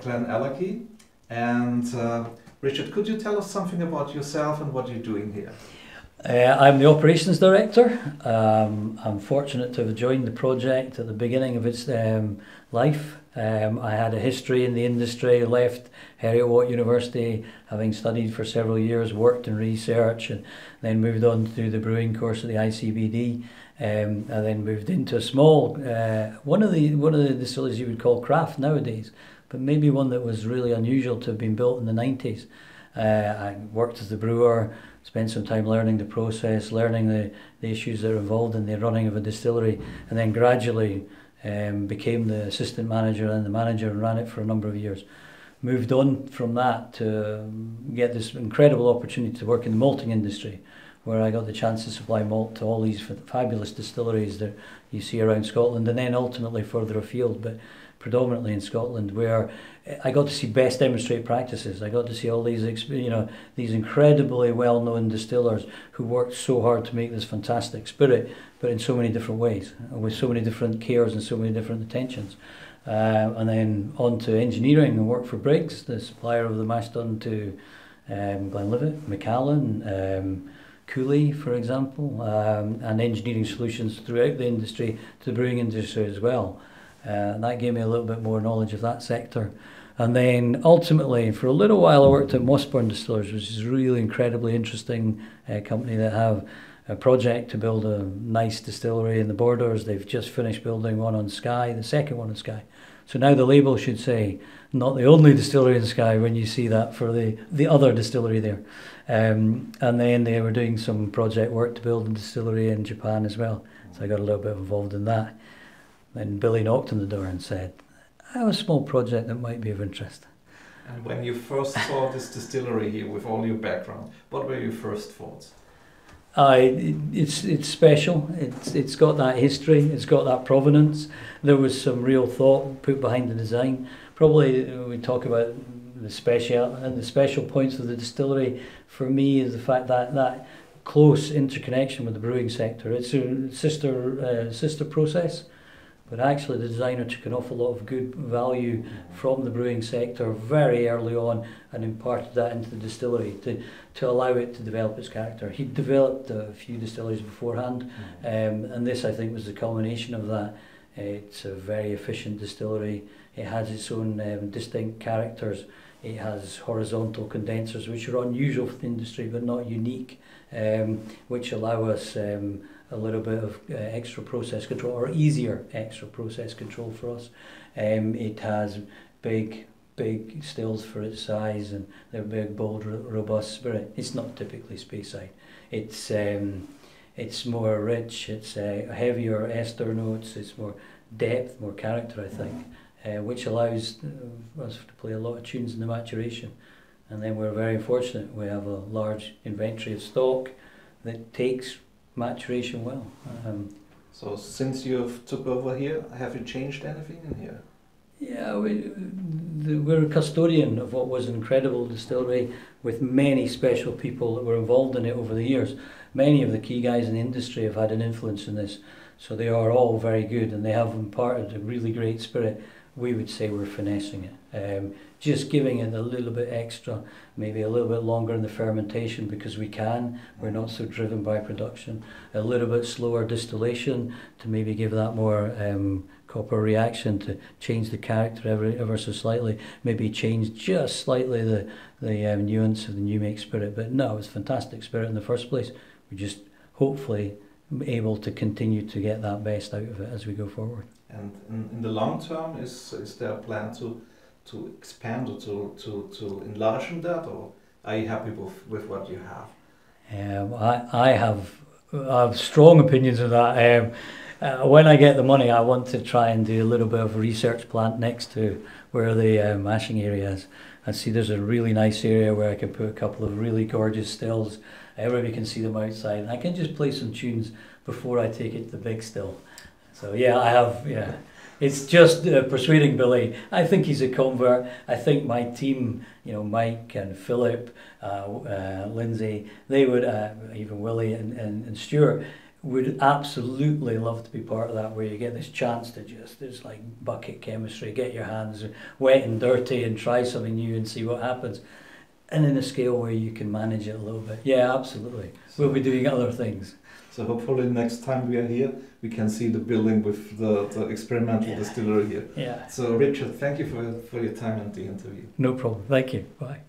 GlenAllachie. And uh, Richard, could you tell us something about yourself and what you're doing here? Uh, I'm the operations director. Um, I'm fortunate to have joined the project at the beginning of its um, life. Um, I had a history in the industry, left Heriot-Watt University, having studied for several years, worked in research, and then moved on to the brewing course at the ICBD. Um, then moved into a small, uh, one of the one of the distilleries you would call craft nowadays, but maybe one that was really unusual to have been built in the 90s. Uh, I worked as the brewer, spent some time learning the process, learning the, the issues that are involved in the running of a distillery, and then gradually um, became the assistant manager and the manager and ran it for a number of years. Moved on from that to get this incredible opportunity to work in the malting industry, where I got the chance to supply malt to all these fabulous distilleries that you see around Scotland, and then ultimately further afield. But predominantly in Scotland, where I got to see best demonstrate practices. I got to see all these, you know, these incredibly well-known distillers who worked so hard to make this fantastic spirit, but in so many different ways, with so many different cares and so many different attentions. Uh, and then on to engineering and work for Briggs, the supplier of the mash tun to um, Glenlivet, Macallan, um, Cooley, for example, um, and engineering solutions throughout the industry to the brewing industry as well. Uh, that gave me a little bit more knowledge of that sector. And then ultimately, for a little while, I worked at Mossburn Distillers, which is a really incredibly interesting uh, company that have a project to build a nice distillery in the borders. They've just finished building one on Skye, the second one on Skye. So now the label should say not the only distillery in Skye when you see that for the, the other distillery there. Um, and then they were doing some project work to build a distillery in Japan as well. So I got a little bit involved in that. Then Billy knocked on the door and said, I have a small project that might be of interest. And when you first saw this distillery here with all your background, what were your first thoughts? Uh, it, it's it's special. It's it's got that history. It's got that provenance. There was some real thought put behind the design. Probably we talk about the special and the special points of the distillery. For me, is the fact that that close interconnection with the brewing sector. It's a sister uh, sister process. But actually the designer took an awful lot of good value from the brewing sector very early on and imparted that into the distillery to, to allow it to develop its character. He'd developed a few distilleries beforehand hmm. um, and this I think was the culmination of that. It's a very efficient distillery. It has its own um, distinct characters. It has horizontal condensers, which are unusual for the industry but not unique, um, which allow us um, a little bit of uh, extra process control or easier extra process control for us. Um, it has big big stills for its size and they're big, bold, robust spirit. It's not typically Speyside. It's um, it's more rich. It's uh, heavier ester notes. It's more depth, more character, I think, uh, which allows uh, us to play a lot of tunes in the maturation. And then we're very fortunate. We have a large inventory of stock that takes maturation well. Um, so since you've took over here, have you changed anything in here? Yeah, we, the, we're a custodian of what was an incredible distillery with many special people that were involved in it over the years. Many of the key guys in the industry have had an influence in this, so they are all very good and they have imparted a really great spirit. We would say we're finessing it. Um, just giving it a little bit extra, maybe a little bit longer in the fermentation because we can. We're not so driven by production. A little bit slower distillation to maybe give that more um, copper reaction to change the character ever, ever so slightly. Maybe change just slightly the, the um, nuance of the new make spirit. But no, it's fantastic spirit in the first place. We just hopefully able to continue to get that best out of it as we go forward. And in, in the long term, is, is there a plan to to expand or to, to, to enlarge on that, or are you happy with, with what you have? Um, I, I have I have strong opinions of that. Um, uh, when I get the money, I want to try and do a little bit of research plant next to where the uh, mashing area is. I see there's a really nice area where I can put a couple of really gorgeous stills. Everybody can see them outside. I can just play some tunes before I take it to the big still. So yeah, I have yeah. It's just uh, persuading Billy. I think he's a convert. I think my team, you know, Mike and Philip, uh, uh, Lindsay, they would, uh, even Willie and, and, and Stuart, would absolutely love to be part of that where you get this chance to just it's like bucket chemistry get your hands wet and dirty and try something new and see what happens. And in a scale where you can manage it a little bit. Yeah absolutely. So, we'll be doing other things so hopefully next time we are here, we can see the building with the, the experimental Yeah. distillery here. yeah So Richard, thank you for, for your time and the interview. no problem thank you bye